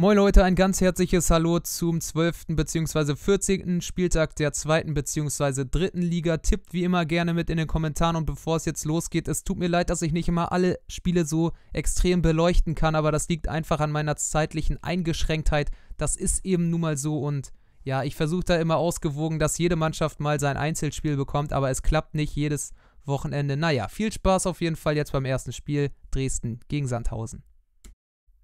Moin Leute, ein ganz herzliches Hallo zum 12. bzw. 14. Spieltag der zweiten bzw. dritten Liga. Tippt wie immer gerne mit in den Kommentaren und bevor es jetzt losgeht, es tut mir leid, dass ich nicht immer alle Spiele so extrem beleuchten kann, aber das liegt einfach an meiner zeitlichen Eingeschränktheit. Das ist eben nun mal so und ja, ich versuche da immer ausgewogen, dass jede Mannschaft mal sein Einzelspiel bekommt, aber es klappt nicht jedes Wochenende. Naja, viel Spaß auf jeden Fall jetzt beim ersten Spiel Dresden gegen Sandhausen.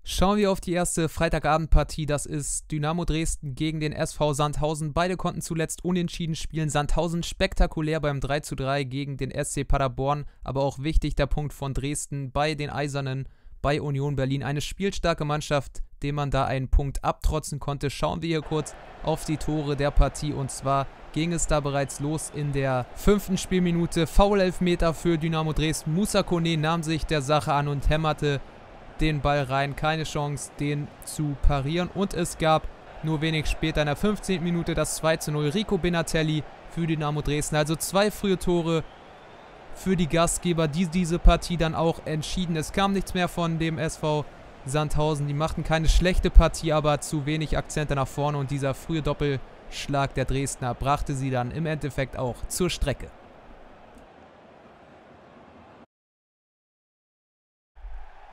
Schauen wir auf die erste Freitagabendpartie. Das ist Dynamo Dresden gegen den SV Sandhausen. Beide konnten zuletzt unentschieden spielen. Sandhausen spektakulär beim 3:3 gegen den SC Paderborn. Aber auch wichtig der Punkt von Dresden bei den Eisernen bei Union Berlin. Eine spielstarke Mannschaft, dem man da einen Punkt abtrotzen konnte. Schauen wir hier kurz auf die Tore der Partie. Und zwar ging es da bereits los in der fünften Spielminute. Foul-Elfmeter für Dynamo Dresden. Musa Kone nahm sich der Sache an und hämmerte den Ball rein. Keine Chance, den zu parieren. Und es gab nur wenig später in der 15. Minute das 2 zu 0. Rico Benatelli für Dynamo Dresden. Also zwei frühe Tore für die Gastgeber, die diese Partie dann auch entschieden. Es kam nichts mehr von dem SV Sandhausen. Die machten keine schlechte Partie, aber zu wenig Akzente nach vorne. Und dieser frühe Doppelschlag der Dresdner brachte sie dann im Endeffekt auch zur Strecke.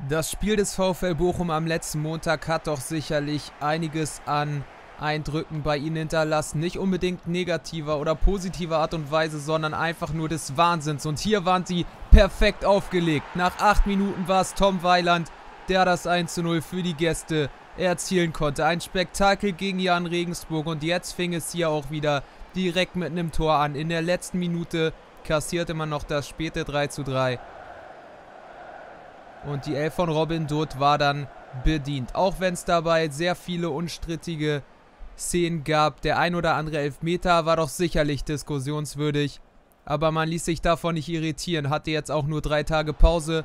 Das Spiel des VfL Bochum am letzten Montag hat doch sicherlich einiges an Eindrücken bei ihnen hinterlassen. Nicht unbedingt negativer oder positiver Art und Weise, sondern einfach nur des Wahnsinns. Und hier waren sie perfekt aufgelegt. Nach acht Minuten war es Tom Weiland, der das 1 zu 0 für die Gäste erzielen konnte. Ein Spektakel gegen Jan Regensburg und jetzt fing es hier auch wieder direkt mit einem Tor an. In der letzten Minute kassierte man noch das späte 3 zu 3. Und die Elf von Robin Dutt war dann bedient. Auch wenn es dabei sehr viele unstrittige Szenen gab. Der ein oder andere Elfmeter war doch sicherlich diskussionswürdig. Aber man ließ sich davon nicht irritieren. Hatte jetzt auch nur drei Tage Pause.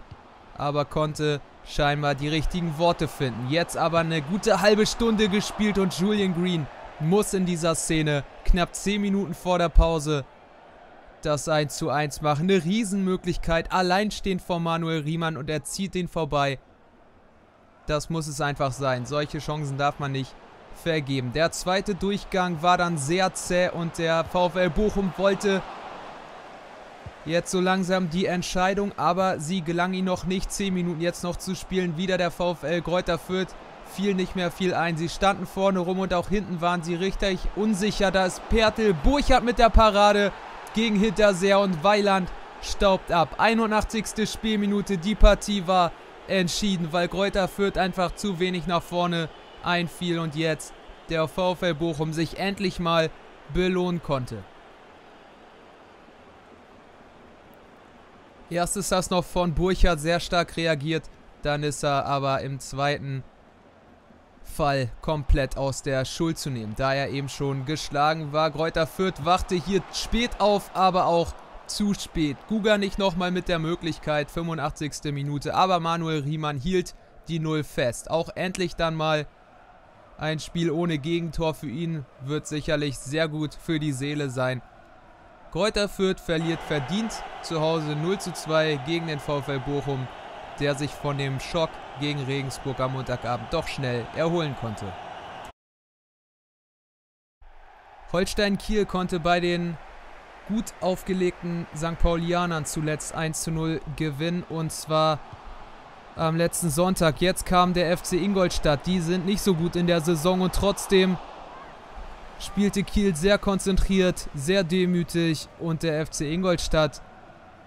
Aber konnte scheinbar die richtigen Worte finden. Jetzt aber eine gute halbe Stunde gespielt und Julian Green muss in dieser Szene knapp 10 Minuten vor der Pause das 1 zu 1 machen. Eine Riesenmöglichkeit. Alleinstehend vor Manuel Riemann und er zieht den vorbei. Das muss es einfach sein. Solche Chancen darf man nicht vergeben. Der zweite Durchgang war dann sehr zäh und der VfL Bochum wollte jetzt so langsam die Entscheidung, aber sie gelang ihm noch nicht. 10 Minuten jetzt noch zu spielen. Wieder der VfL Kräuter Fürth fiel nicht mehr viel ein. Sie standen vorne rum und auch hinten waren sie richtig unsicher. Da ist Pertel Burchardt mit der Parade gegen Hinterseher und Weiland staubt ab. 81. Spielminute, die Partie war entschieden, weil Kräuter Fürth einfach zu wenig nach vorne einfiel und jetzt der VfL Bochum sich endlich mal belohnen konnte. Erst ist das noch von Burchardt sehr stark reagiert, dann ist er aber im zweiten Fall komplett aus der Schuld zu nehmen, da er eben schon geschlagen war. Kräuter Fürth wachte hier spät auf, aber auch zu spät. Guga nicht nochmal mit der Möglichkeit, 85. Minute, aber Manuel Riemann hielt die Null fest. Auch endlich dann mal ein Spiel ohne Gegentor für ihn wird sicherlich sehr gut für die Seele sein. Kräuter Fürth verliert verdient zu Hause 0 zu 2 gegen den VfL Bochum der sich von dem Schock gegen Regensburg am Montagabend doch schnell erholen konnte. Holstein Kiel konnte bei den gut aufgelegten St. Paulianern zuletzt 1 zu 0 gewinnen und zwar am letzten Sonntag. Jetzt kam der FC Ingolstadt. Die sind nicht so gut in der Saison und trotzdem spielte Kiel sehr konzentriert, sehr demütig und der FC Ingolstadt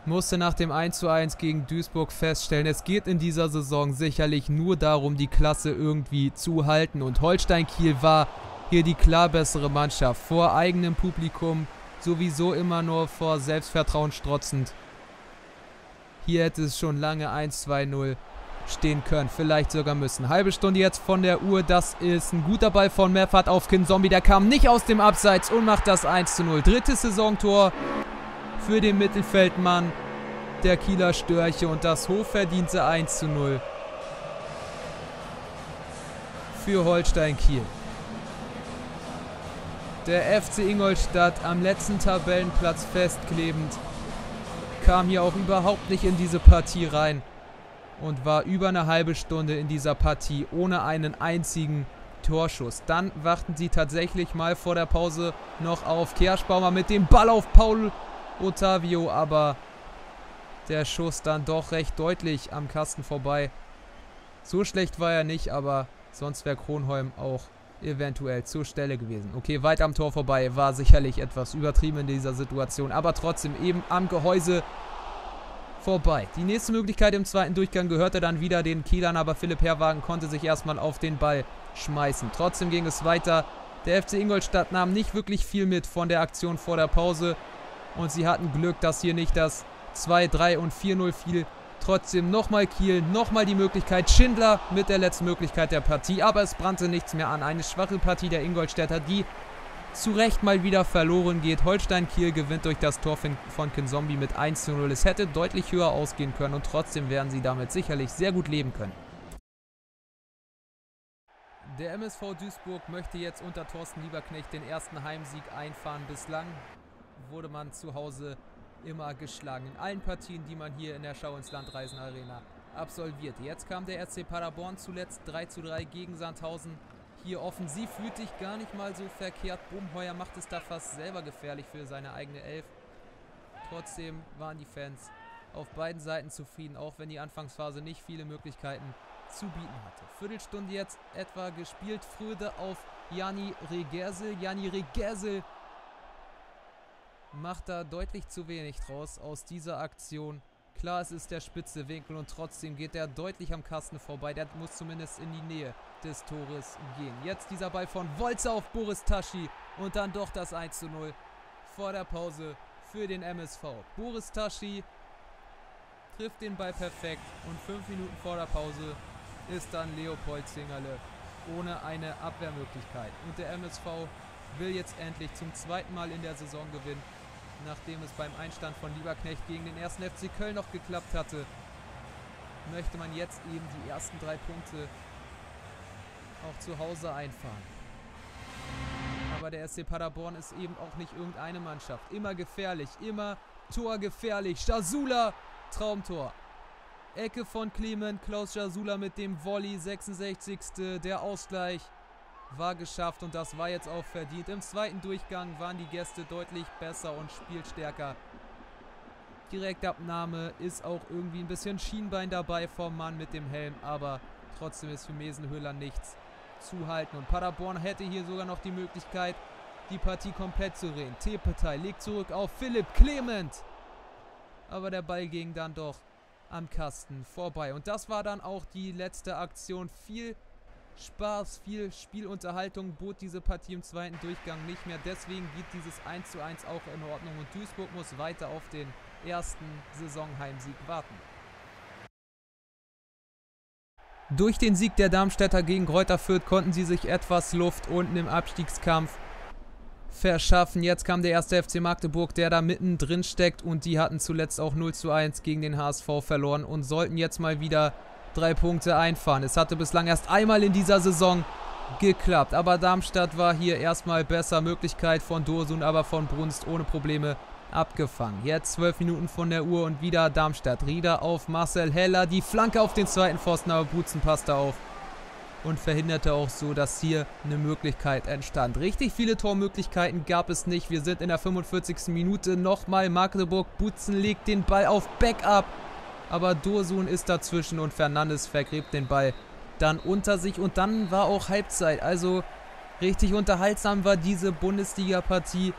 musste nach dem 1:1 gegen Duisburg feststellen, es geht in dieser Saison sicherlich nur darum, die Klasse irgendwie zu halten. Und Holstein Kiel war hier die klar bessere Mannschaft. Vor eigenem Publikum, sowieso immer nur vor Selbstvertrauen strotzend. Hier hätte es schon lange 1-2-0 stehen können, vielleicht sogar müssen. Halbe Stunde jetzt von der Uhr, das ist ein guter Ball von Meffert auf Kin Zombie, der kam nicht aus dem Abseits und macht das 1-0. Drittes Saisontor für den Mittelfeldmann der Kieler Störche und das hochverdiente 1 zu 0 für Holstein Kiel. Der FC Ingolstadt am letzten Tabellenplatz festklebend kam hier auch überhaupt nicht in diese Partie rein und war über eine halbe Stunde in dieser Partie ohne einen einzigen Torschuss. Dann warten sie tatsächlich mal vor der Pause noch auf Kerschbaumer mit dem Ball auf Paul Otavio, aber der Schuss dann doch recht deutlich am Kasten vorbei. So schlecht war er nicht, aber sonst wäre Kronholm auch eventuell zur Stelle gewesen. Okay, weit am Tor vorbei, war sicherlich etwas übertrieben in dieser Situation, aber trotzdem eben am Gehäuse vorbei. Die nächste Möglichkeit im zweiten Durchgang gehörte dann wieder den Kielern, aber Philipp Herrwagen konnte sich erstmal auf den Ball schmeißen. Trotzdem ging es weiter. Der FC Ingolstadt nahm nicht wirklich viel mit von der Aktion vor der Pause und sie hatten Glück, dass hier nicht das 2, 3 und 4-0 fiel. Trotzdem nochmal Kiel, nochmal die Möglichkeit. Schindler mit der letzten Möglichkeit der Partie, aber es brannte nichts mehr an. Eine schwache Partie der Ingolstädter, die zu Recht mal wieder verloren geht. Holstein Kiel gewinnt durch das Tor von Kinzombie mit 1 zu 0. Es hätte deutlich höher ausgehen können und trotzdem werden sie damit sicherlich sehr gut leben können. Der MSV Duisburg möchte jetzt unter Thorsten Lieberknecht den ersten Heimsieg einfahren. Bislang wurde man zu Hause immer geschlagen. In allen Partien, die man hier in der Schau ins Land Reisen Arena absolviert. Jetzt kam der RC Paderborn zuletzt 3 zu 3 gegen Sandhausen. Hier offensiv fühlt sich gar nicht mal so verkehrt. Bumheuer macht es da fast selber gefährlich für seine eigene Elf. Trotzdem waren die Fans auf beiden Seiten zufrieden, auch wenn die Anfangsphase nicht viele Möglichkeiten zu bieten hatte. Viertelstunde jetzt etwa gespielt. Fröde auf Jani Regersel. Jani Regersel macht da deutlich zu wenig draus aus dieser Aktion. Klar, es ist der spitze Winkel und trotzdem geht er deutlich am Kasten vorbei. Der muss zumindest in die Nähe des Tores gehen. Jetzt dieser Ball von Wolzer auf Boris Taschi und dann doch das 1 zu 0 vor der Pause für den MSV. Boris Taschi trifft den Ball perfekt und fünf Minuten vor der Pause ist dann Leopold Zingerle ohne eine Abwehrmöglichkeit. Und der MSV will jetzt endlich zum zweiten Mal in der Saison gewinnen nachdem es beim Einstand von Lieberknecht gegen den ersten FC Köln noch geklappt hatte, möchte man jetzt eben die ersten drei Punkte auch zu Hause einfahren. Aber der SC Paderborn ist eben auch nicht irgendeine Mannschaft. Immer gefährlich, immer torgefährlich. Jasula, Traumtor. Ecke von Clement, Klaus Jasula mit dem Volley, 66. Der Ausgleich war geschafft und das war jetzt auch verdient. Im zweiten Durchgang waren die Gäste deutlich besser und spielstärker. Direktabnahme ist auch irgendwie ein bisschen Schienbein dabei vom Mann mit dem Helm, aber trotzdem ist für Mesenhöhler nichts zu halten. Und Paderborn hätte hier sogar noch die Möglichkeit, die Partie komplett zu drehen. T-Partei legt zurück auf Philipp Clement. Aber der Ball ging dann doch am Kasten vorbei. Und das war dann auch die letzte Aktion. Viel Spaß, viel Spielunterhaltung bot diese Partie im zweiten Durchgang nicht mehr. Deswegen geht dieses 1:1 auch in Ordnung und Duisburg muss weiter auf den ersten Saisonheimsieg warten. Durch den Sieg der Darmstädter gegen Kräuter Fürth konnten sie sich etwas Luft unten im Abstiegskampf verschaffen. Jetzt kam der erste FC Magdeburg, der da mittendrin steckt und die hatten zuletzt auch 0 zu 1 gegen den HSV verloren und sollten jetzt mal wieder drei Punkte einfahren. Es hatte bislang erst einmal in dieser Saison geklappt. Aber Darmstadt war hier erstmal besser. Möglichkeit von Dosun, aber von Brunst ohne Probleme abgefangen. Jetzt zwölf Minuten von der Uhr und wieder Darmstadt. Rieder auf Marcel Heller. Die Flanke auf den zweiten Pfosten, aber Butzen passte auf. Und verhinderte auch so, dass hier eine Möglichkeit entstand. Richtig viele Tormöglichkeiten gab es nicht. Wir sind in der 45. Minute nochmal. Magdeburg Butzen legt den Ball auf Backup aber Dursun ist dazwischen und Fernandes vergräbt den Ball dann unter sich und dann war auch Halbzeit. Also richtig unterhaltsam war diese Bundesliga-Partie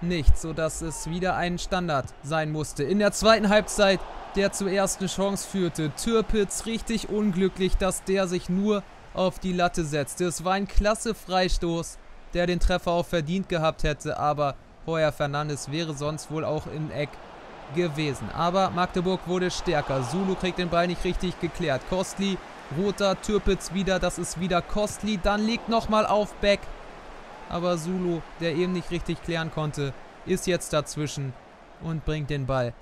nicht, sodass es wieder ein Standard sein musste. In der zweiten Halbzeit, der zur ersten Chance führte, Türpitz richtig unglücklich, dass der sich nur auf die Latte setzte. Es war ein klasse Freistoß, der den Treffer auch verdient gehabt hätte, aber Heuer Fernandes wäre sonst wohl auch in Eck gewesen. Aber Magdeburg wurde stärker. Zulu kriegt den Ball nicht richtig geklärt. Kostli, roter, Türpitz wieder. Das ist wieder Kostli. Dann liegt nochmal auf Beck. Aber Zulu, der eben nicht richtig klären konnte, ist jetzt dazwischen und bringt den Ball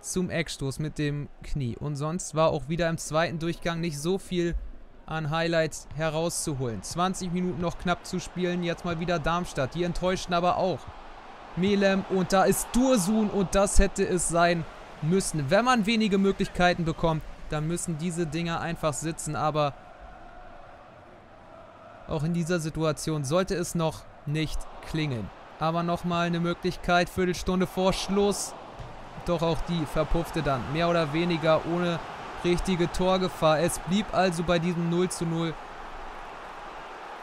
zum Eckstoß mit dem Knie. Und sonst war auch wieder im zweiten Durchgang nicht so viel an Highlights herauszuholen. 20 Minuten noch knapp zu spielen. Jetzt mal wieder Darmstadt. Die enttäuschten aber auch. Melem und da ist Dursun und das hätte es sein müssen. Wenn man wenige Möglichkeiten bekommt, dann müssen diese Dinger einfach sitzen, aber Auch in dieser Situation sollte es noch nicht klingeln. Aber nochmal eine Möglichkeit, Viertelstunde vor Schluss. Doch auch die verpuffte dann, mehr oder weniger ohne richtige Torgefahr. Es blieb also bei diesem 0 zu 0.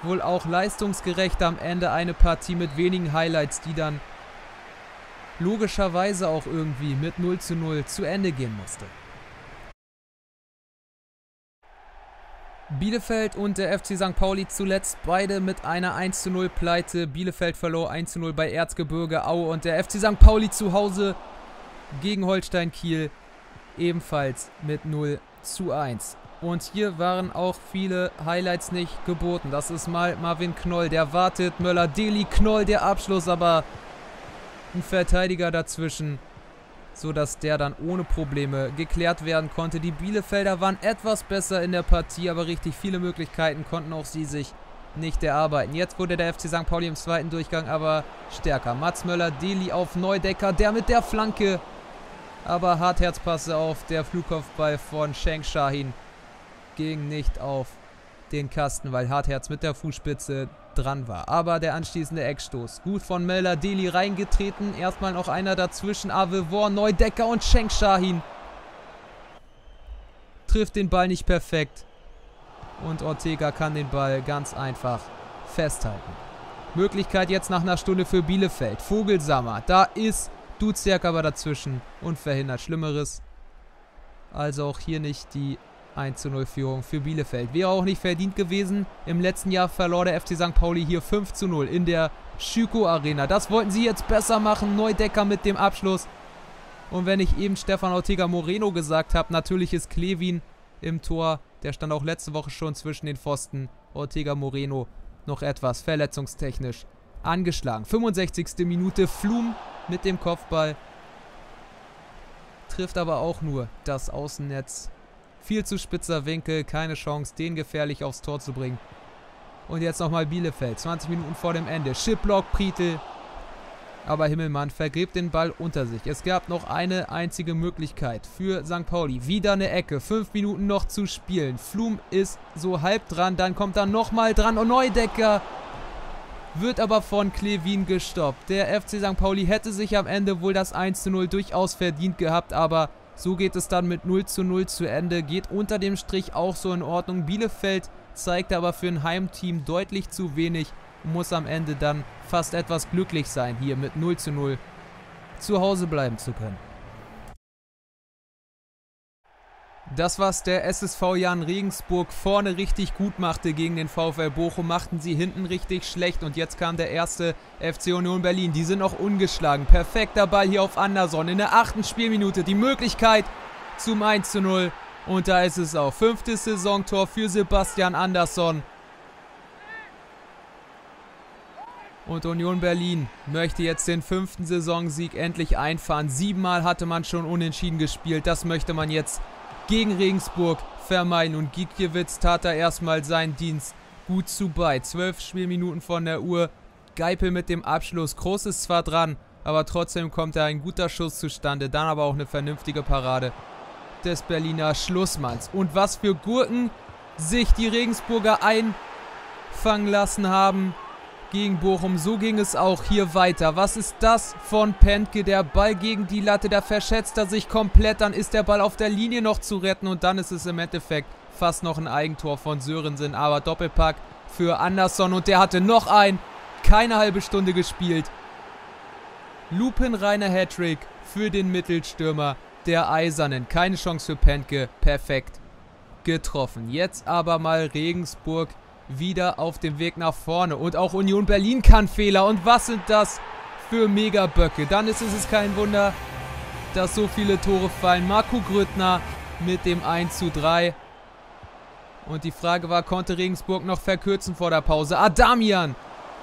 Wohl auch leistungsgerecht am Ende eine Partie mit wenigen Highlights, die dann logischerweise auch irgendwie mit 0 zu 0 zu Ende gehen musste. Bielefeld und der FC St. Pauli zuletzt beide mit einer 1 zu 0 Pleite. Bielefeld verlor 1 zu 0 bei Erzgebirge Aue und der FC St. Pauli zu Hause gegen Holstein Kiel ebenfalls mit 0 zu 1. Und hier waren auch viele Highlights nicht geboten. Das ist mal Marvin Knoll, der wartet. Möller-Deli, Knoll, der Abschluss, aber ein Verteidiger dazwischen, sodass der dann ohne Probleme geklärt werden konnte. Die Bielefelder waren etwas besser in der Partie, aber richtig viele Möglichkeiten konnten auch sie sich nicht erarbeiten. Jetzt wurde der FC St. Pauli im zweiten Durchgang aber stärker. Mats Möller-Deli auf Neudecker, der mit der Flanke aber Hartherzpasse auf der Flugkopfball von Sheng Shahin ging nicht auf den Kasten, weil Hartherz mit der Fußspitze dran war. Aber der anschließende Eckstoß. Gut von Melder Deli reingetreten. Erstmal noch einer dazwischen. Avevor, Neudecker und Sheng Shahin. Trifft den Ball nicht perfekt. Und Ortega kann den Ball ganz einfach festhalten. Möglichkeit jetzt nach einer Stunde für Bielefeld. Vogelsammer. Da ist Duziak aber dazwischen und verhindert Schlimmeres. Also auch hier nicht die 1 0 Führung für Bielefeld. Wäre auch nicht verdient gewesen. Im letzten Jahr verlor der FC St. Pauli hier 5 0 in der Schüko Arena. Das wollten sie jetzt besser machen. Neudecker mit dem Abschluss. Und wenn ich eben Stefan Ortega Moreno gesagt habe, natürlich ist Klevin im Tor. Der stand auch letzte Woche schon zwischen den Pfosten. Ortega Moreno noch etwas verletzungstechnisch angeschlagen. 65. Minute Flum mit dem Kopfball. Trifft aber auch nur das Außennetz. Viel zu spitzer Winkel, keine Chance, den gefährlich aufs Tor zu bringen. Und jetzt nochmal Bielefeld, 20 Minuten vor dem Ende. Schiplock, Prietl. Aber Himmelmann vergräbt den Ball unter sich. Es gab noch eine einzige Möglichkeit für St. Pauli. Wieder eine Ecke, fünf Minuten noch zu spielen. Flum ist so halb dran, dann kommt er nochmal dran. Und Neudecker wird aber von Klevin gestoppt. Der FC St. Pauli hätte sich am Ende wohl das 1 zu 0 durchaus verdient gehabt, aber so geht es dann mit 0 zu 0 zu Ende. Geht unter dem Strich auch so in Ordnung. Bielefeld zeigt aber für ein Heimteam deutlich zu wenig und muss am Ende dann fast etwas glücklich sein, hier mit 0 zu 0 zu Hause bleiben zu können. Das, was der SSV Jan Regensburg vorne richtig gut machte gegen den VfL Bochum, machten sie hinten richtig schlecht. Und jetzt kam der erste FC Union Berlin. Die sind noch ungeschlagen. Perfekter Ball hier auf Anderson. In der achten Spielminute die Möglichkeit zum 1 zu 0. Und da ist es auch. Fünftes Saisontor für Sebastian Andersson. Und Union Berlin möchte jetzt den fünften Saisonsieg endlich einfahren. Siebenmal hatte man schon unentschieden gespielt. Das möchte man jetzt gegen Regensburg vermeiden. Und Gikiewicz tat da erstmal seinen Dienst gut zu bei. Zwölf Spielminuten von der Uhr. Geipel mit dem Abschluss. Groß ist zwar dran, aber trotzdem kommt da ein guter Schuss zustande. Dann aber auch eine vernünftige Parade des Berliner Schlussmanns. Und was für Gurken sich die Regensburger einfangen lassen haben gegen Bochum. So ging es auch hier weiter. Was ist das von Pentke? Der Ball gegen die Latte, da verschätzt er sich komplett. Dann ist der Ball auf der Linie noch zu retten und dann ist es im Endeffekt fast noch ein Eigentor von Sörensen. Aber Doppelpack für Andersson und der hatte noch ein. Keine halbe Stunde gespielt. Lupenreiner Hattrick für den Mittelstürmer der Eisernen. Keine Chance für Pentke. Perfekt getroffen. Jetzt aber mal Regensburg wieder auf dem Weg nach vorne. Und auch Union Berlin kann Fehler. Und was sind das für Megaböcke? Dann ist es kein Wunder, dass so viele Tore fallen. Marco Grüttner mit dem 1 zu 3. Und die Frage war, konnte Regensburg noch verkürzen vor der Pause? Adamian!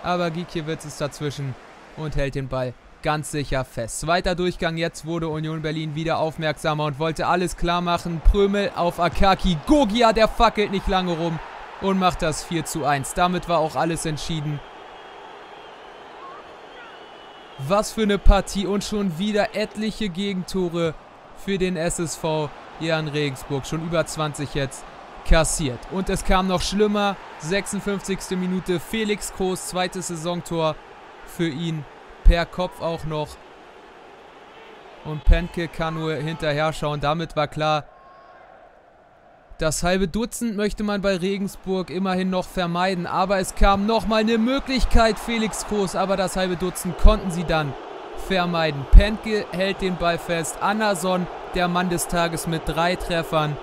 Aber Gikiewicz ist dazwischen und hält den Ball ganz sicher fest. Zweiter Durchgang, jetzt wurde Union Berlin wieder aufmerksamer und wollte alles klar machen. Prömel auf Akaki. Gogia, der fackelt nicht lange rum und macht das 4 zu 1. Damit war auch alles entschieden. Was für eine Partie und schon wieder etliche Gegentore für den SSV hier an Regensburg. Schon über 20 jetzt kassiert. Und es kam noch schlimmer. 56. Minute Felix Groß, zweites Saisontor für ihn. Per Kopf auch noch. Und Penke kann nur hinterher schauen. Damit war klar, das halbe Dutzend möchte man bei Regensburg immerhin noch vermeiden. Aber es kam nochmal eine Möglichkeit, Felix Groß. Aber das halbe Dutzend konnten sie dann vermeiden. Penke hält den Ball fest. Anderson, der Mann des Tages mit drei Treffern.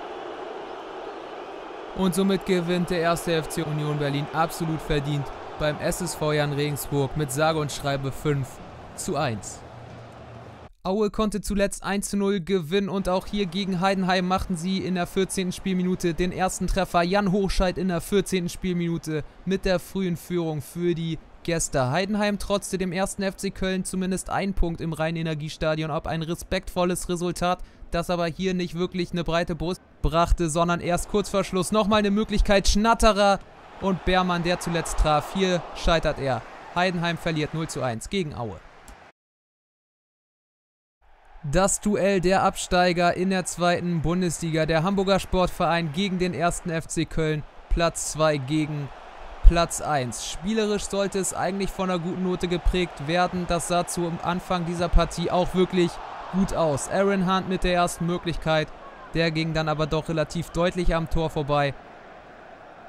Und somit gewinnt der erste FC Union Berlin absolut verdient beim SSV Jan Regensburg mit sage und schreibe 5 zu 1. Aue konnte zuletzt 1 zu 0 gewinnen und auch hier gegen Heidenheim machten sie in der 14. Spielminute den ersten Treffer. Jan Hochscheid in der 14. Spielminute mit der frühen Führung für die Gäste. Heidenheim trotzte dem ersten FC Köln zumindest ein Punkt im Rhein-Energiestadion ab. Ein respektvolles Resultat, das aber hier nicht wirklich eine breite Brust brachte, sondern erst kurz vor Schluss nochmal eine Möglichkeit. Schnatterer und Beermann, der zuletzt traf. Hier scheitert er. Heidenheim verliert 0 zu 1 gegen Aue. Das Duell der Absteiger in der zweiten Bundesliga. Der Hamburger Sportverein gegen den ersten FC Köln. Platz 2 gegen Platz 1. Spielerisch sollte es eigentlich von einer guten Note geprägt werden. Das sah zu Anfang dieser Partie auch wirklich gut aus. Aaron Hunt mit der ersten Möglichkeit. Der ging dann aber doch relativ deutlich am Tor vorbei.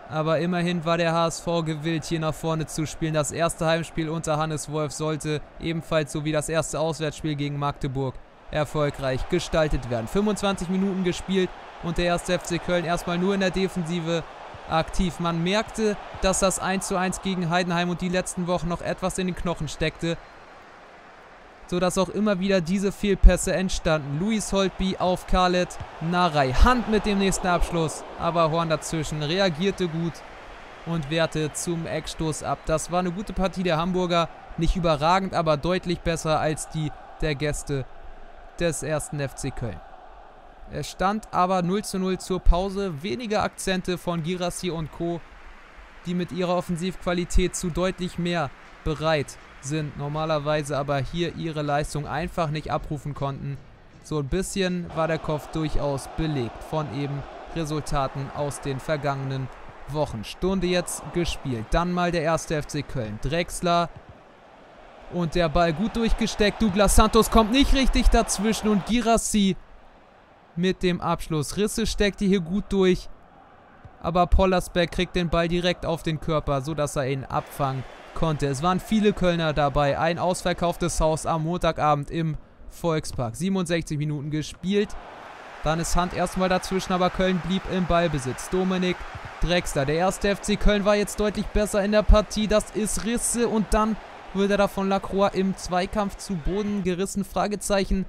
Aber immerhin war der HSV gewillt, hier nach vorne zu spielen. Das erste Heimspiel unter Hannes Wolf sollte ebenfalls so wie das erste Auswärtsspiel gegen Magdeburg erfolgreich gestaltet werden. 25 Minuten gespielt und der erste FC Köln erstmal nur in der Defensive aktiv. Man merkte, dass das 1:1 gegen Heidenheim und die letzten Wochen noch etwas in den Knochen steckte, sodass auch immer wieder diese Fehlpässe entstanden. Luis Holtby auf Khaled Narei. Hand mit dem nächsten Abschluss, aber Horn dazwischen reagierte gut und wehrte zum Eckstoß ab. Das war eine gute Partie der Hamburger. Nicht überragend, aber deutlich besser als die der Gäste des ersten FC Köln. Es stand aber 0 zu 0 zur Pause. Wenige Akzente von Girassi und Co., die mit ihrer Offensivqualität zu deutlich mehr bereit sind, normalerweise aber hier ihre Leistung einfach nicht abrufen konnten. So ein bisschen war der Kopf durchaus belegt von eben Resultaten aus den vergangenen Wochen. Stunde jetzt gespielt. Dann mal der erste FC Köln. Drexler und der Ball gut durchgesteckt. Douglas Santos kommt nicht richtig dazwischen und Girassi mit dem Abschluss. Risse steckte hier gut durch. Aber Pollersbeck kriegt den Ball direkt auf den Körper, sodass er ihn abfangen konnte. Es waren viele Kölner dabei. Ein ausverkauftes Haus am Montagabend im Volkspark. 67 Minuten gespielt. Dann ist Hand erstmal dazwischen, aber Köln blieb im Ballbesitz. Dominik Drexler. Der erste FC Köln war jetzt deutlich besser in der Partie. Das ist Risse und dann wird er da von Lacroix im Zweikampf zu Boden gerissen. Fragezeichen.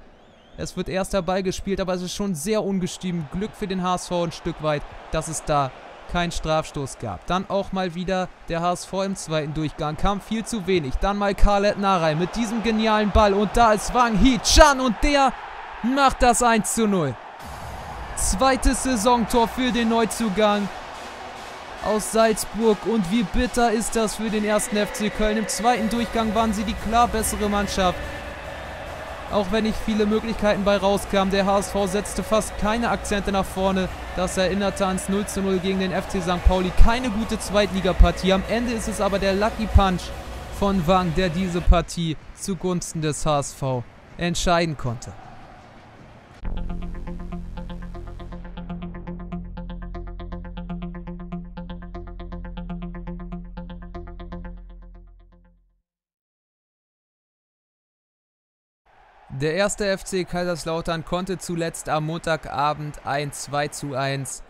Es wird erster Ball gespielt, aber es ist schon sehr ungestüm. Glück für den HSV ein Stück weit, dass es da keinen Strafstoß gab. Dann auch mal wieder der HSV im zweiten Durchgang. Kam viel zu wenig. Dann mal Khaled Narei mit diesem genialen Ball. Und da ist Wang Hee-chan und der macht das 1 zu 0. Zweites Saisontor für den Neuzugang aus Salzburg. Und wie bitter ist das für den ersten FC Köln. Im zweiten Durchgang waren sie die klar bessere Mannschaft. Auch wenn nicht viele Möglichkeiten bei rauskamen. Der HSV setzte fast keine Akzente nach vorne. Das erinnerte ans 0 zu 0 gegen den FC St. Pauli. Keine gute Zweitligapartie. Am Ende ist es aber der Lucky Punch von Wang, der diese Partie zugunsten des HSV entscheiden konnte. Der erste FC Kaiserslautern konnte zuletzt am Montagabend ein 2 zu 1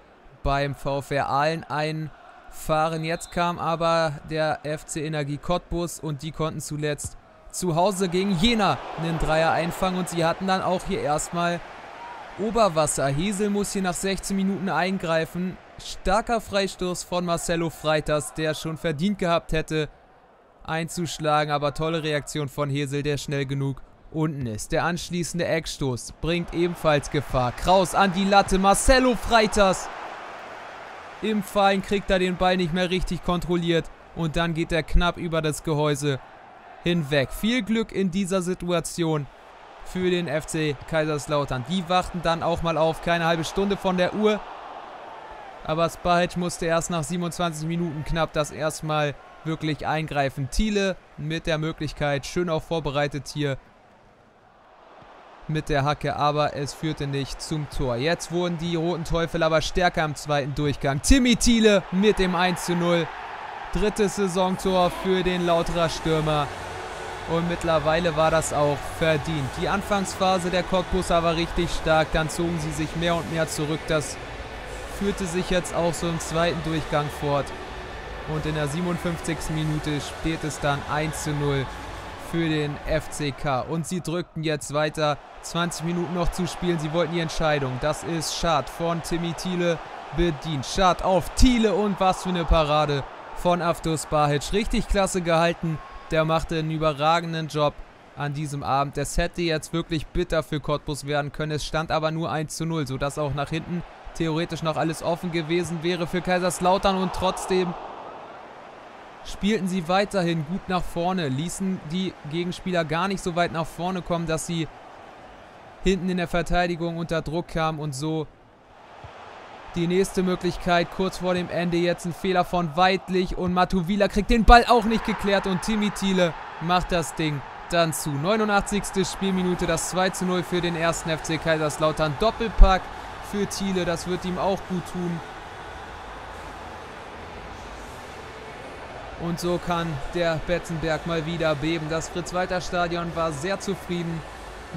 beim VfR Aalen einfahren. Jetzt kam aber der FC Energie Cottbus und die konnten zuletzt zu Hause gegen Jena einen Dreier einfangen und sie hatten dann auch hier erstmal Oberwasser. Hesel muss hier nach 16 Minuten eingreifen. Starker Freistoß von Marcelo Freitas, der schon verdient gehabt hätte einzuschlagen, aber tolle Reaktion von Hesel, der schnell genug unten ist. Der anschließende Eckstoß bringt ebenfalls Gefahr. Kraus an die Latte. Marcelo Freitas. Im Fallen kriegt er den Ball nicht mehr richtig kontrolliert. Und dann geht er knapp über das Gehäuse hinweg. Viel Glück in dieser Situation für den FC Kaiserslautern. Die wachten dann auch mal auf. Keine halbe Stunde von der Uhr. Aber Spahic musste erst nach 27 Minuten knapp das erstmal wirklich eingreifen. Thiele mit der Möglichkeit, schön auch vorbereitet hier mit der Hacke, aber es führte nicht zum Tor. Jetzt wurden die Roten Teufel aber stärker im zweiten Durchgang. Timmy Thiele mit dem 1 zu 0. Drittes Saisontor für den Lauterer Stürmer. Und mittlerweile war das auch verdient. Die Anfangsphase der Cottbusser war richtig stark. Dann zogen sie sich mehr und mehr zurück. Das führte sich jetzt auch so im zweiten Durchgang fort. Und in der 57. Minute steht es dann 1 zu 0 für den FCK. Und sie drückten jetzt weiter. 20 Minuten noch zu spielen. Sie wollten die Entscheidung. Das ist Schad von Timmy Thiele bedient. Schad auf Thiele und was für eine Parade von Aftos Bahic. Richtig klasse gehalten. Der machte einen überragenden Job an diesem Abend. Es hätte jetzt wirklich bitter für Cottbus werden können. Es stand aber nur 1 zu 0, sodass auch nach hinten theoretisch noch alles offen gewesen wäre für Kaiserslautern. Und trotzdem spielten sie weiterhin gut nach vorne, ließen die Gegenspieler gar nicht so weit nach vorne kommen, dass sie hinten in der Verteidigung unter Druck kamen und so die nächste Möglichkeit kurz vor dem Ende. Jetzt ein Fehler von Weidlich und Matuvila kriegt den Ball auch nicht geklärt und Timmy Thiele macht das Ding dann zu. 89. Spielminute, das 2 zu 0 für den ersten FC Kaiserslautern. Doppelpack für Thiele, das wird ihm auch gut tun. Und so kann der Betzenberg mal wieder beben. Das Fritz-Walter-Stadion war sehr zufrieden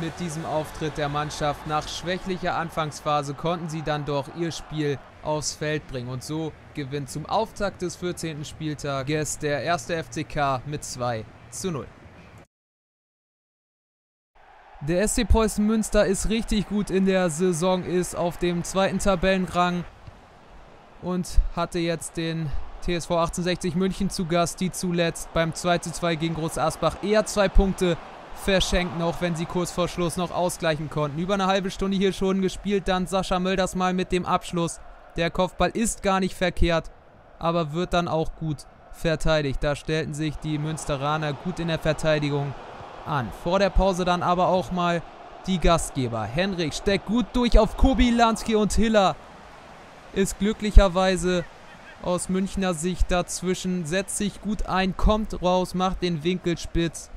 mit diesem Auftritt der Mannschaft. Nach schwächlicher Anfangsphase konnten sie dann doch ihr Spiel aufs Feld bringen. Und so gewinnt zum Auftakt des 14. Spieltages der erste FCK mit 2 zu 0. Der SC Preußen Münster ist richtig gut in der Saison, ist auf dem zweiten Tabellenrang und hatte jetzt den TSV 1860 München zu Gast, die zuletzt beim 2 zu 2 gegen Groß Asbach eher zwei Punkte verschenken, auch wenn sie kurz vor Schluss noch ausgleichen konnten. Über eine halbe Stunde hier schon gespielt, dann Sascha Mölders mal mit dem Abschluss. Der Kopfball ist gar nicht verkehrt, aber wird dann auch gut verteidigt. Da stellten sich die Münsteraner gut in der Verteidigung an. Vor der Pause dann aber auch mal die Gastgeber. Henrik steckt gut durch auf Kobilanski und Hiller ist glücklicherweise aus Münchner Sicht dazwischen, setzt sich gut ein, kommt raus, macht den Winkel spitz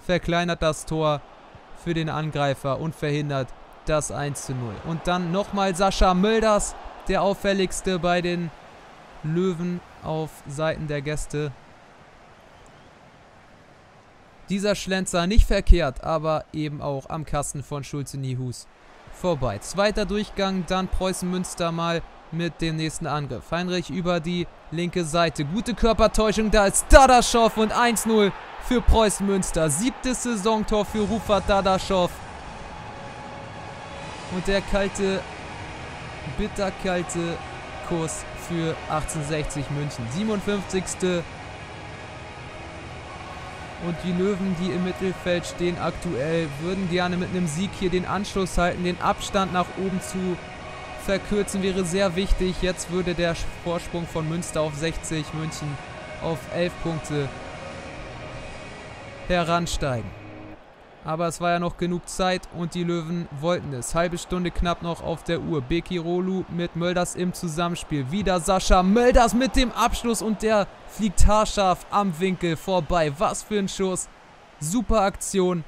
verkleinert das Tor für den Angreifer und verhindert das 1 zu 0. Und dann nochmal Sascha Mölders, der auffälligste bei den Löwen auf Seiten der Gäste. Dieser Schlenzer nicht verkehrt, aber eben auch am Kasten von Schulze Nihus vorbei. Zweiter Durchgang, dann Preußen Münster mal mit dem nächsten Angriff. Heinrich über die linke Seite. Gute Körpertäuschung, da ist Dadaschow und 1-0 für Preußen Münster. Siebtes Saisontor für Rufat Dadaschow. Und der kalte, bitterkalte Kurs für 1860 München. 57. Und die Löwen, die im Mittelfeld stehen aktuell, würden gerne mit einem Sieg hier den Anschluss halten, den Abstand nach oben zu verkürzen wäre sehr wichtig. Jetzt würde der Vorsprung von Münster auf 60, München auf 11 Punkte heransteigen. Aber es war ja noch genug Zeit und die Löwen wollten es. Halbe Stunde knapp noch auf der Uhr. Beki Rolu mit Mölders im Zusammenspiel. Wieder Sascha Mölders mit dem Abschluss und der fliegt haarscharf am Winkel vorbei. Was für ein Schuss. Super Aktion.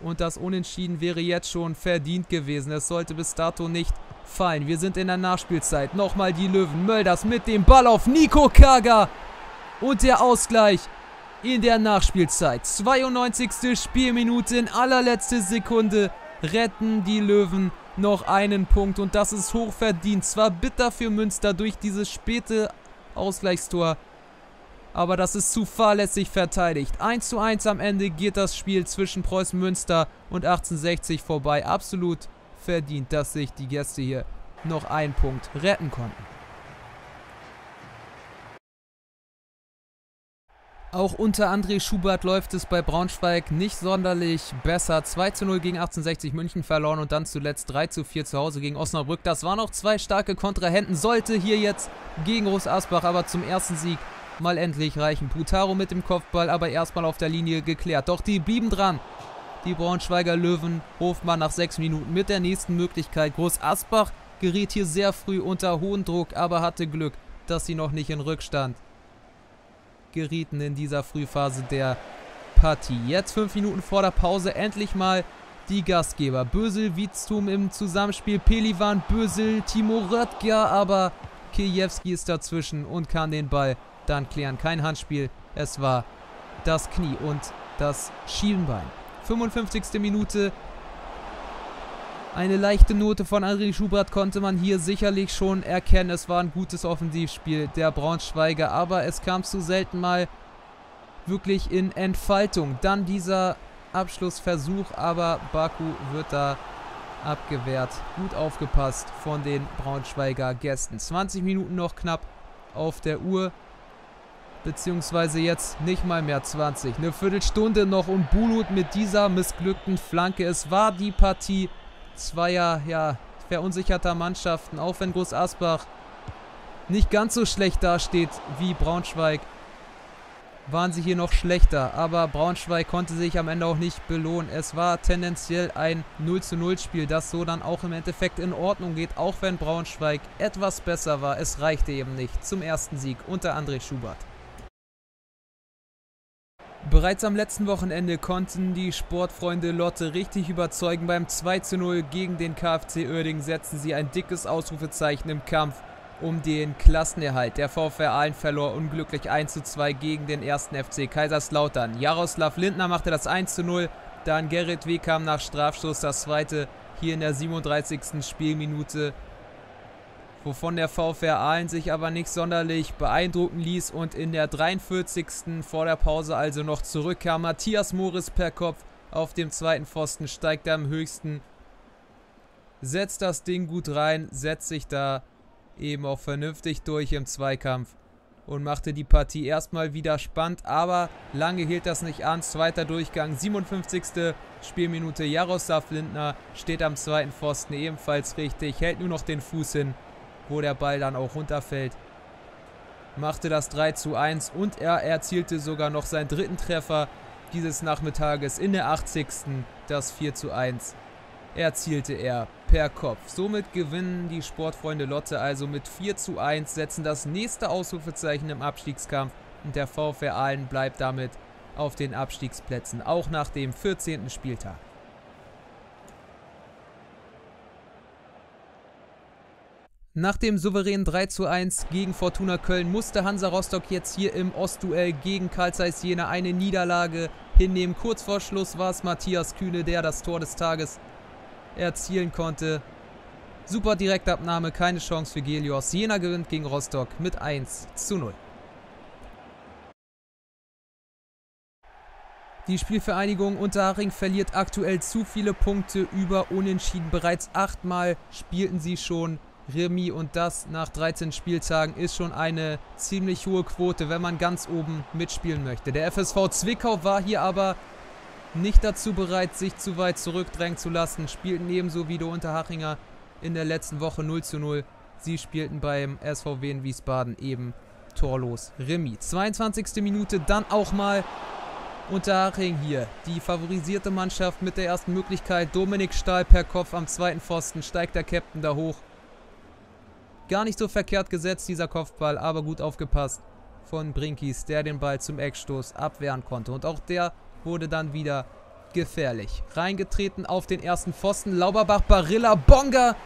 Und das Unentschieden wäre jetzt schon verdient gewesen. Es sollte bis dato nicht fallen. Wir sind in der Nachspielzeit. Nochmal die Löwen. Mölders mit dem Ball auf Nico Kaga. Und der Ausgleich in der Nachspielzeit. 92. Spielminute in allerletzte Sekunde retten die Löwen noch einen Punkt. Und das ist hochverdient. Zwar bitter für Münster durch dieses späte Ausgleichstor. Aber das ist zu fahrlässig verteidigt. 1 zu 1 am Ende geht das Spiel zwischen Preußen Münster und 1860 vorbei. Absolut verdient, dass sich die Gäste hier noch einen Punkt retten konnten. Auch unter André Schubert läuft es bei Braunschweig nicht sonderlich besser. 2 zu 0 gegen 1860 München verloren und dann zuletzt 3 zu 4 zu Hause gegen Osnabrück. Das waren noch zwei starke Kontrahenten. Sollte hier jetzt gegen Groß Asbach aber zum ersten Sieg mal endlich reichen. Putaro mit dem Kopfball, aber erstmal auf der Linie geklärt. Doch die blieben dran die Braunschweiger Löwen. Hofmann nach sechs Minuten mit der nächsten Möglichkeit. Groß Asbach geriet hier sehr früh unter hohen Druck, aber hatte Glück, dass sie noch nicht in Rückstand gerieten in dieser Frühphase der Partie. Jetzt fünf Minuten vor der Pause endlich mal die Gastgeber. Bösel, Wietztum im Zusammenspiel, Pelivan, Bösel, Timo Röttger, aber Kijewski ist dazwischen und kann den Ball dann klären. Kein Handspiel, es war das Knie und das Schienbein. 55. Minute. Eine leichte Note von André Schubert konnte man hier sicherlich schon erkennen. Es war ein gutes Offensivspiel der Braunschweiger, aber es kam zu selten mal wirklich in Entfaltung. Dann dieser Abschlussversuch, aber Baku wird da abgewehrt. Gut aufgepasst von den Braunschweiger Gästen. 20 Minuten noch knapp auf der Uhr. Beziehungsweise jetzt nicht mal mehr 20. Eine Viertelstunde noch und Bulut mit dieser missglückten Flanke. Es war die Partie zweier, ja, verunsicherter Mannschaften. Auch wenn Groß Asbach nicht ganz so schlecht dasteht wie Braunschweig waren sie hier noch schlechter. Aber Braunschweig konnte sich am Ende auch nicht belohnen. Es war tendenziell ein 0 zu 0 Spiel, das so dann auch im Endeffekt in Ordnung geht, auch wenn Braunschweig etwas besser war. Es reichte eben nicht zum ersten Sieg unter André Schubert. Bereits am letzten Wochenende konnten die Sportfreunde Lotte richtig überzeugen. Beim 2 zu 0 gegen den KfC Oerding setzten sie ein dickes Ausrufezeichen im Kampf um den Klassenerhalt. Der VfR Aalen verlor unglücklich 1 zu 2 gegen den ersten FC Kaiserslautern. Jaroslav Lindner machte das 1 zu 0. Dann Gerrit W. kam nach Strafstoß das zweite hier in der 37. Spielminute. Wovon der VfR Aalen sich aber nicht sonderlich beeindrucken ließ und in der 43. vor der Pause also noch zurückkam. Matthias Morris per Kopf auf dem zweiten Pfosten steigt am höchsten, setzt das Ding gut rein, setzt sich da eben auch vernünftig durch im Zweikampf und machte die Partie erstmal wieder spannend, aber lange hielt das nicht an. Zweiter Durchgang, 57. Spielminute. Jaroslav Lindner steht am zweiten Pfosten ebenfalls richtig, hält nur noch den Fuß hin, wo der Ball dann auch runterfällt. Machte das 3 zu 1 und er erzielte sogar noch seinen dritten Treffer dieses Nachmittages in der 80. das 4 zu 1 erzielte er per Kopf. Somit gewinnen die Sportfreunde Lotte also mit 4 zu 1, setzen das nächste Ausrufezeichen im Abstiegskampf und der VfR Aalen bleibt damit auf den Abstiegsplätzen, auch nach dem 14. Spieltag. Nach dem souveränen 3 zu 1 gegen Fortuna Köln musste Hansa Rostock jetzt hier im Ostduell gegen Karl Zeiss Jena eine Niederlage hinnehmen. Kurz vor Schluss war es Matthias Kühne, der das Tor des Tages erzielen konnte. Super Direktabnahme, keine Chance für Gelios. Jena gewinnt gegen Rostock mit 1 zu 0. Die Spielvereinigung Unterhaching verliert aktuell zu viele Punkte über Unentschieden. Bereits achtmal spielten sie schon Remis und das nach 13 Spieltagen ist schon eine ziemlich hohe Quote, wenn man ganz oben mitspielen möchte. Der FSV Zwickau war hier aber nicht dazu bereit, sich zu weit zurückdrängen zu lassen. Spielten ebenso wie die Unterhachinger in der letzten Woche 0 zu 0. Sie spielten beim SVW in Wiesbaden eben torlos. Remi. 22. Minute, dann auch mal Unterhaching hier. Die favorisierte Mannschaft mit der ersten Möglichkeit. Dominik Stahl per Kopf am zweiten Pfosten. Steigt der Captain da hoch. Gar nicht so verkehrt gesetzt, dieser Kopfball, aber gut aufgepasst von Brinkis, der den Ball zum Eckstoß abwehren konnte. Und auch der wurde dann wieder gefährlich. Reingetreten auf den ersten Pfosten. Lauberbach, Barilla, Bonga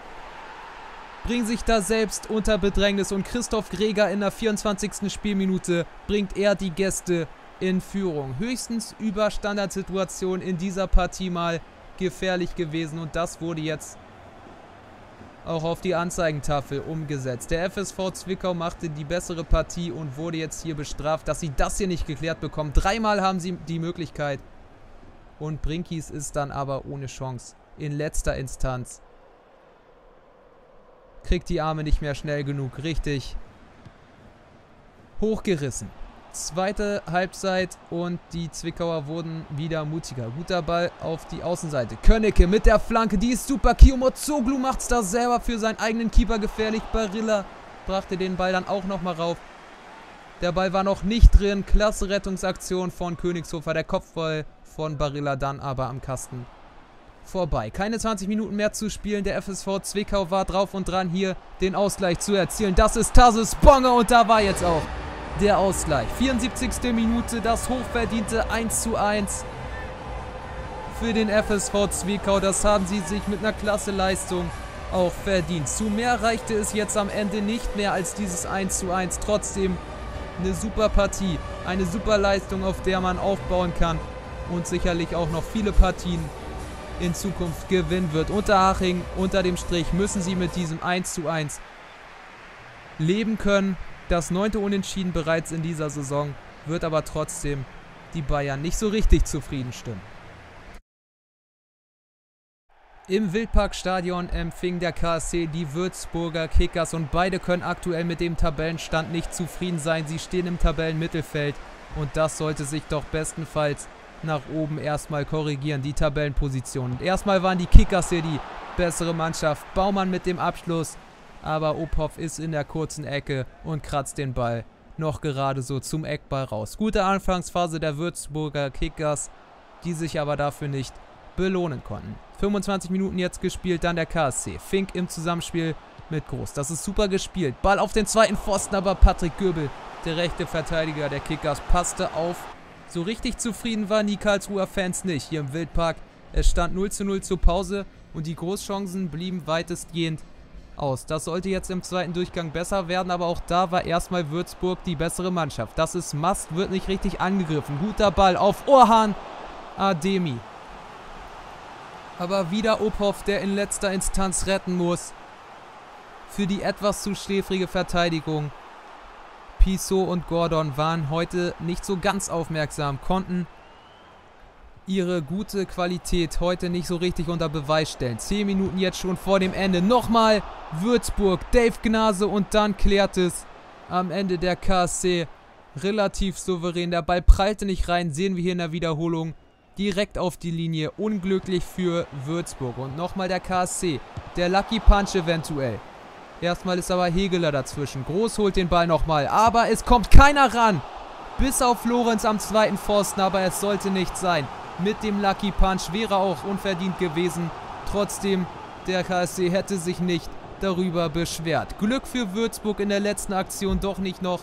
bringen sich da selbst unter Bedrängnis und Christoph Greger in der 24. Spielminute bringt er die Gäste in Führung. Höchstens über Standardsituation in dieser Partie mal gefährlich gewesen und das wurde jetzt auch auf die Anzeigentafel umgesetzt. Der FSV Zwickau machte die bessere Partie und wurde jetzt hier bestraft, dass sie das hier nicht geklärt bekommen. Dreimal haben sie die Möglichkeit. Und Brinkis ist dann aber ohne Chance. In letzter Instanz. Kriegt die Arme nicht mehr schnell genug. Richtig. Hochgerissen. Zweite Halbzeit und die Zwickauer wurden wieder mutiger. Guter Ball auf die Außenseite. Könnecke mit der Flanke, die ist super. Kiyomozoglu macht es da selber für seinen eigenen Keeper gefährlich. Barilla brachte den Ball dann auch nochmal rauf. Der Ball war noch nicht drin. Klasse Rettungsaktion von Königshofer. Der Kopfball von Barilla dann aber am Kasten vorbei. Keine 20 Minuten mehr zu spielen. Der FSV Zwickau war drauf und dran, hier den Ausgleich zu erzielen. Das ist Tassus Bonge und da war jetzt auch der Ausgleich. 74. Minute, das hochverdiente 1 zu 1 für den FSV Zwickau. Das haben sie sich mit einer klasse Leistung auch verdient. Zu mehr reichte es jetzt am Ende nicht mehr als dieses 1 zu 1. Trotzdem eine super Partie, eine super Leistung, auf der man aufbauen kann und sicherlich auch noch viele Partien in Zukunft gewinnen wird. Unterhaching unter dem Strich müssen sie mit diesem 1 zu 1 leben können. Das neunte Unentschieden bereits in dieser Saison wird aber trotzdem die Bayern nicht so richtig zufrieden stimmen. Im Wildparkstadion empfing der KSC die Würzburger Kickers und beide können aktuell mit dem Tabellenstand nicht zufrieden sein. Sie stehen im Tabellenmittelfeld und das sollte sich doch bestenfalls nach oben erstmal korrigieren, die Tabellenposition. Und erstmal waren die Kickers hier die bessere Mannschaft. Baumann mit dem Abschluss, aber Ophoff ist in der kurzen Ecke und kratzt den Ball noch gerade so zum Eckball raus. Gute Anfangsphase der Würzburger Kickers, die sich aber dafür nicht belohnen konnten. 25 Minuten jetzt gespielt, dann der KSC. Fink im Zusammenspiel mit Groß. Das ist super gespielt. Ball auf den zweiten Pfosten, aber Patrick Göbel, der rechte Verteidiger der Kickers, passte auf. So richtig zufrieden waren die Karlsruher Fans nicht hier im Wildpark. Es stand 0 zu 0 zur Pause und die Großchancen blieben weitestgehend aus. Das sollte jetzt im zweiten Durchgang besser werden, aber auch da war erstmal Würzburg die bessere Mannschaft. Das ist Mast, wird nicht richtig angegriffen. Guter Ball auf Orhan Ademi. Aber wieder Ophoff, der in letzter Instanz retten muss. Für die etwas zu schläfrige Verteidigung. Pissot und Gordon waren heute nicht so ganz aufmerksam, konnten ihre gute Qualität heute nicht so richtig unter Beweis stellen. Zehn Minuten jetzt schon vor dem Ende. Nochmal Würzburg, Dave Gnase und dann klärt es am Ende der KSC relativ souverän. Der Ball prallte nicht rein, sehen wir hier in der Wiederholung direkt auf die Linie. Unglücklich für Würzburg. Und nochmal der KSC. Der Lucky Punch eventuell. Erstmal ist aber Hegeler dazwischen. Groß holt den Ball nochmal. Aber es kommt keiner ran. Bis auf Lorenz am zweiten Pfosten. Aber es sollte nicht sein. Mit dem Lucky Punch wäre auch unverdient gewesen. Trotzdem, der KSC hätte sich nicht darüber beschwert. Glück für Würzburg in der letzten Aktion doch nicht noch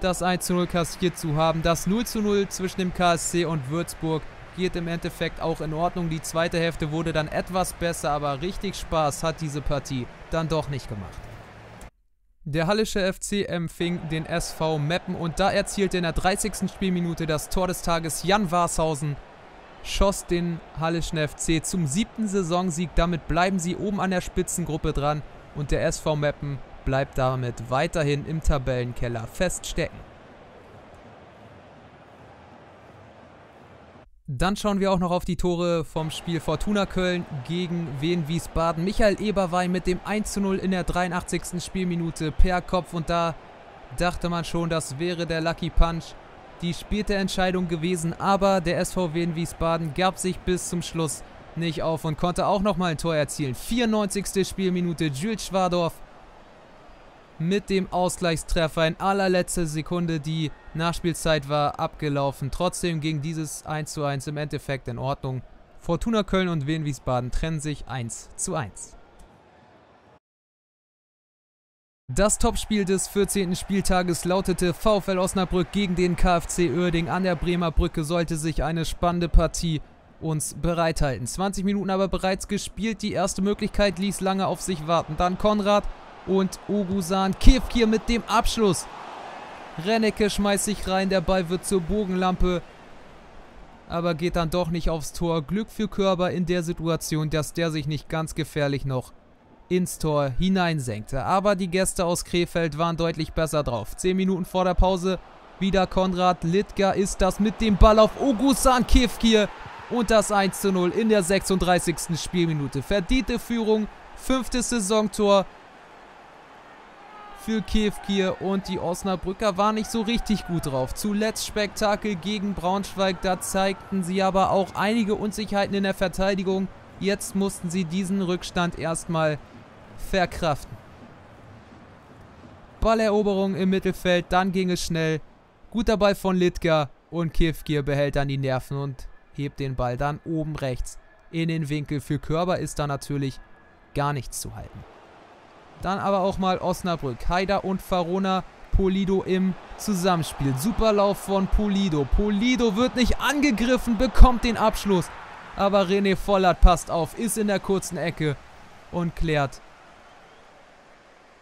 das 1 zu 0 kassiert zu haben. Das 0 zu 0 zwischen dem KSC und Würzburg geht im Endeffekt auch in Ordnung. Die zweite Hälfte wurde dann etwas besser, aber richtig Spaß hat diese Partie dann doch nicht gemacht. Der Hallische FC empfing den SV Meppen und da erzielte in der 30. Spielminute das Tor des Tages Jan Warshausen, schoss den Hallischen FC zum siebten Saisonsieg. Damit bleiben sie oben an der Spitzengruppe dran und der SV Meppen bleibt damit weiterhin im Tabellenkeller feststecken. Dann schauen wir auch noch auf die Tore vom Spiel Fortuna Köln gegen Wien Wiesbaden. Michael Eberwein mit dem 1 zu 0 in der 83. Spielminute per Kopf und da dachte man schon, das wäre der Lucky Punch. Die späte Entscheidung gewesen, aber der SV Wien Wiesbaden gab sich bis zum Schluss nicht auf und konnte auch nochmal ein Tor erzielen. 94. Spielminute, Jules Schwadorf mit dem Ausgleichstreffer in allerletzter Sekunde. Die Nachspielzeit war abgelaufen. Trotzdem ging dieses 1:1 im Endeffekt in Ordnung. Fortuna Köln und Wien Wiesbaden trennen sich 1:1. Das Topspiel des 14. Spieltages lautete VfL Osnabrück gegen den KfC Uerding. An der Bremer Brücke sollte sich eine spannende Partie uns bereithalten. 20 Minuten aber bereits gespielt. Die erste Möglichkeit ließ lange auf sich warten. Dann Konrad und Ogusan Kivkir mit dem Abschluss. Rennecke schmeißt sich rein, der Ball wird zur Bogenlampe. Aber geht dann doch nicht aufs Tor. Glück für Körber in der Situation, dass der sich nicht ganz gefährlich noch ins Tor hineinsenkte. Aber die Gäste aus Krefeld waren deutlich besser drauf. Zehn Minuten vor der Pause wieder Konrad Littger ist das mit dem Ball auf Ogusan Kivkir. Und das 1 zu 0 in der 36. Spielminute. Verdiente Führung, fünftes Saisontor für Kievkir und die Osnabrücker waren nicht so richtig gut drauf. Zuletzt Spektakel gegen Braunschweig, da zeigten sie aber auch einige Unsicherheiten in der Verteidigung. Jetzt mussten sie diesen Rückstand erstmal verkraften. Balleroberung im Mittelfeld, dann ging es schnell. Guter Ball von Litka und Kievkir behält dann die Nerven und hebt den Ball dann oben rechts in den Winkel. Für Körber ist da natürlich gar nichts zu halten. Dann aber auch mal Osnabrück. Haider und Farona Polido im Zusammenspiel. Super Lauf von Polido. Polido wird nicht angegriffen, bekommt den Abschluss. Aber René Vollert passt auf, ist in der kurzen Ecke und klärt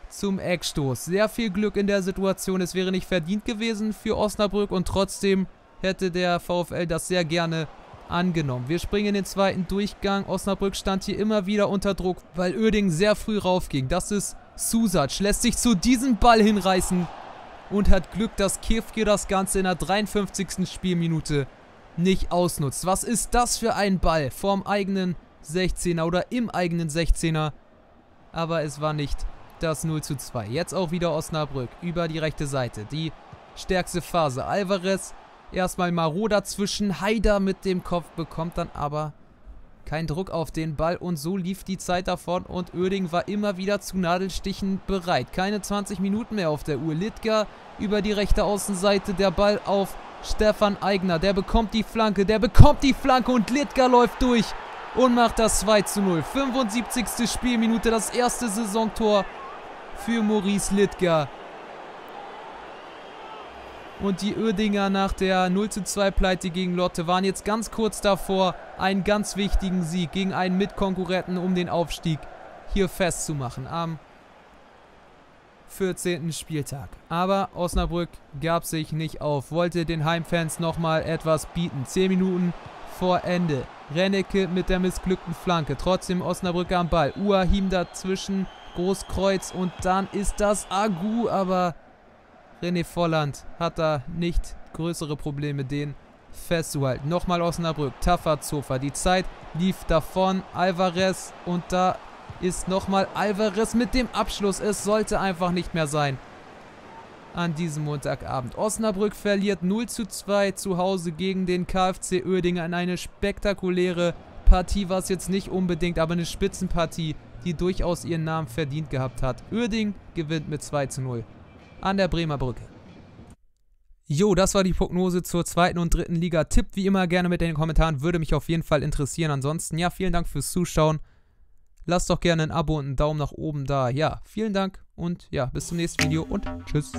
zum Eckstoß. Sehr viel Glück in der Situation. Es wäre nicht verdient gewesen für Osnabrück und trotzdem hätte der VfL das sehr gerne angenommen. Wir springen in den zweiten Durchgang. Osnabrück stand hier immer wieder unter Druck, weil Oerding sehr früh raufging. Das ist Susac. Lässt sich zu diesem Ball hinreißen und hat Glück, dass Kevke das Ganze in der 53. Spielminute nicht ausnutzt. Was ist das für ein Ball vorm eigenen 16er oder im eigenen 16er? Aber es war nicht das 0 zu 2. Jetzt auch wieder Osnabrück über die rechte Seite. Die stärkste Phase. Alvarez erstmal Maro dazwischen. Haider mit dem Kopf bekommt dann aber kein Druck auf den Ball und so lief die Zeit davon und Oerding war immer wieder zu Nadelstichen bereit. Keine 20 Minuten mehr auf der Uhr. Litka über die rechte Außenseite, der Ball auf Stefan Eigner. Der bekommt die Flanke, der bekommt die Flanke und Litka läuft durch und macht das 2 zu 0. 75. Spielminute, das erste Saisontor für Maurice Litka. Und die Oerdinger nach der 0 zu 2 Pleite gegen Lotte waren jetzt ganz kurz davor, einen ganz wichtigen Sieg gegen einen Mitkonkurrenten um den Aufstieg hier festzumachen am 14. Spieltag. Aber Osnabrück gab sich nicht auf, wollte den Heimfans nochmal etwas bieten. 10 Minuten vor Ende. Rennecke mit der missglückten Flanke. Trotzdem Osnabrück am Ball. Uahim dazwischen. Großkreuz und dann ist das Agu, aber René Volland hat da nicht größere Probleme, den festzuhalten. Nochmal Osnabrück, Tafferzofer. Die Zeit lief davon. Alvarez und da ist nochmal Alvarez mit dem Abschluss. Es sollte einfach nicht mehr sein an diesem Montagabend. Osnabrück verliert 0 zu 2 zu Hause gegen den KfC Oerdingen in eine spektakuläre Partie war es jetzt nicht unbedingt, aber eine Spitzenpartie, die durchaus ihren Namen verdient gehabt hat. Oerding gewinnt mit 2 zu 0 an der Bremer Brücke. Jo, das war die Prognose zur zweiten und dritten Liga. Tippt wie immer gerne mit in den Kommentaren, würde mich auf jeden Fall interessieren. Ansonsten, ja, vielen Dank fürs Zuschauen. Lasst doch gerne ein Abo und einen Daumen nach oben da. Ja, vielen Dank und ja, bis zum nächsten Video und tschüss.